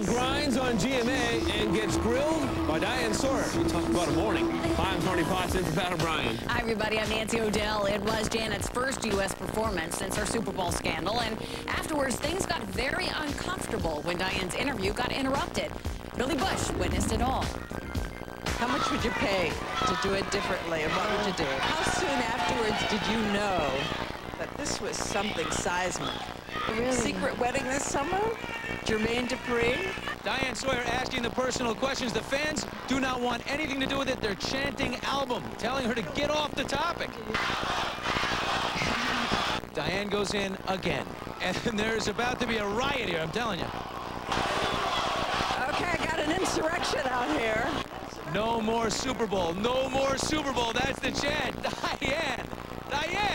Janet grinds on GMA and gets grilled by Diane Sawyer. We talk about a morning. Hi, I'm Tony Potts in for Pat O'Brien. Hi, everybody. I'm Nancy O'Dell. It was Janet's first U.S. performance since her Super Bowl scandal, and afterwards, things got very uncomfortable when Diane's interview got interrupted. Billy Bush witnessed it all. How much would you pay to do it differently, and what would you do? How soon afterwards did you know that this was something seismic? Really? Secret wedding this summer? Jermaine Dupri? Diane Sawyer asking the personal questions. The fans do not want anything to do with it. They're chanting album, telling her to get off the topic. Diane goes in again. And there's about to be a riot here, I'm telling you. Okay, I got an insurrection out here. No more Super Bowl. No more Super Bowl. That's the chant. Diane. Diane.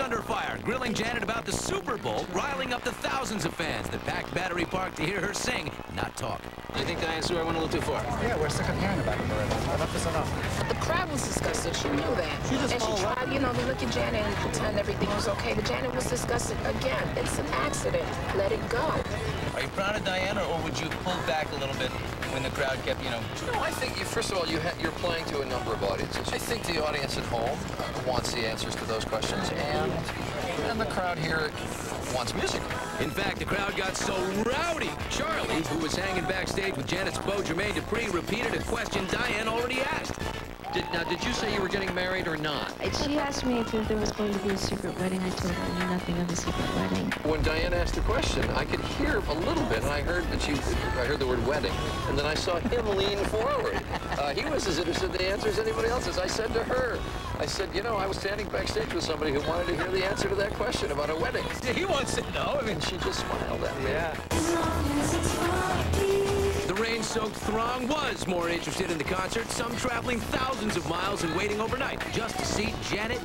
Under fire, grilling Janet about the Super Bowl, riling up the thousands of fans that packed Battery Park to hear her sing, not talk. I think Diane Sawyer went a little too far? Yeah, we're sick of hearing about it already. Enough is enough. The crowd was disgusted. She knew that. She just and she followed up. tried, you know, to look at Janet and pretend everything was okay. But Janet was disgusted again. It's an accident. Let it go. Are you proud of Diana, or would you pull back a little bit when the crowd kept, you know? No, I think, you, first of all, you ha you're playing to a number of audiences. I think the audience at home uh, wants the answers to those questions, and, and the crowd here wants music. In fact, the crowd got so rowdy. Charlie, who was hanging backstage with Janet's beau Jermaine Dupri, repeated a question Diane already asked. Did, now, did you say you were getting married or not? She asked me if there was going to be a secret wedding. I told her I knew nothing of a secret wedding. When Diane asked the question, I could hear a little bit, and I heard that she, I heard the word wedding, and then I saw him lean forward. Uh, he was as interested in the answer as anybody else. As I said to her, I said, you know, I was standing backstage with somebody who wanted to hear the answer to that question about a wedding. He wants to know. I mean, And she just smiled at me. yeah. Rain-soaked throng was more interested in the concert, some traveling thousands of miles and waiting overnight just to see Janet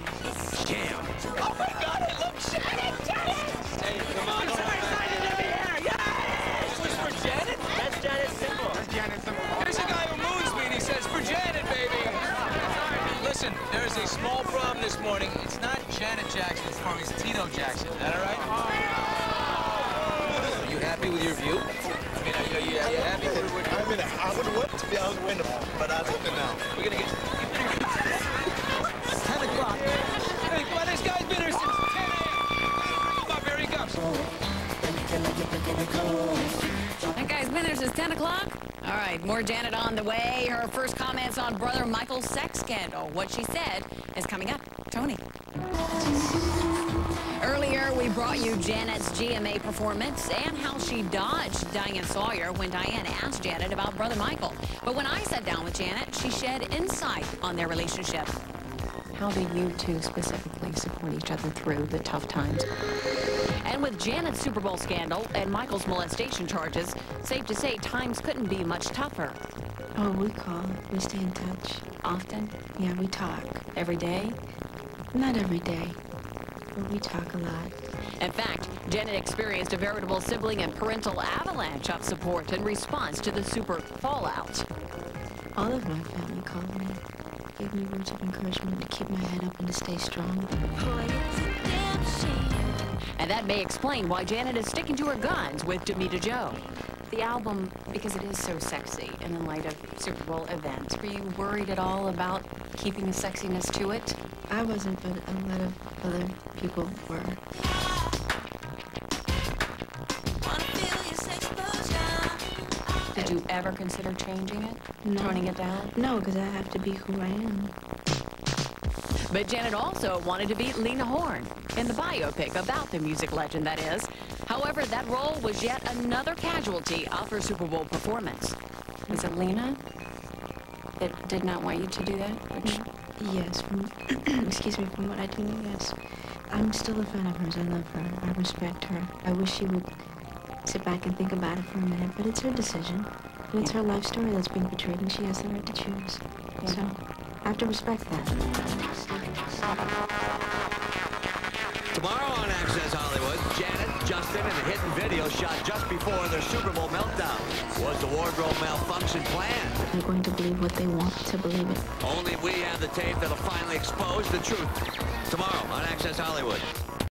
jam. Oh, my God, I love Janet. Janet. Hey, come on. I'm so excited to be here. Yes. This was for Janet? That's Janet Simple. That's Janet Simple. There's a guy who moons me and he says, for Janet, baby. Listen, there's a small problem this morning. It's not Janet Jackson it's for me, it's Tito Jackson. Is that all right? Oh Are you happy with your view? Mean, are you, are you, are you happy with what I mean, I would whip to be with you, but I don't know. We're gonna get. 10 o'clock. Hey, on, this guy's been here since 10 a.m. Come here he comes. That guy's been there since 10 o'clock. All right, more Janet on the way. Her first comments on brother Michael's sex scandal. What she said is coming up. Tony. Earlier, we brought you Janet's GMA performance and how she dodged Diane Sawyer when Diane asked Janet about brother Michael. But when I sat down with Janet, she shed insight on their relationship. How do you two specifically support each other through the tough times? And with Janet's Super Bowl scandal and Michael's molestation charges, safe to say times couldn't be much tougher. Oh, we call. We stay in touch. Often? Yeah, we talk. Every day? Not every day. We talk a lot. In fact, Janet experienced a veritable sibling and parental avalanche of support in response to the super fallout. All of my family called me. Gave me words of encouragement to keep my head up and to stay strong. Boy, it's a damn shame. And that may explain why Janet is sticking to her guns with Damita Jo. The album, because it is so sexy, and in light of Super Bowl events, were you worried at all about keeping the sexiness to it? I wasn't, but a lot of other people were. Wanna feel your sex explosion. Did you ever consider changing it? Toning it down? No, because I have to be who I am. But Janet also wanted to be Lena Horne in the biopic about the music legend, that is. However, that role was yet another casualty of her Super Bowl performance. Was it Lena that did not want you to do that? Which... Mm-hmm. Yes. From, excuse me, from what I do know, yes. I'm still a fan of hers. I love her. I respect her. I wish she would sit back and think about it for a minute, but it's her decision. And it's her life story that's being portrayed, and she has the right to choose. So, I have to respect that. Tomorrow on Access Hollywood, Janet, Justin, and a hidden video shot just before their Super Bowl meltdown. Was the wardrobe malfunction planned? They're going to believe what they want to believe it. Only we have the tape that'll finally expose the truth. tomorrow on Access Hollywood.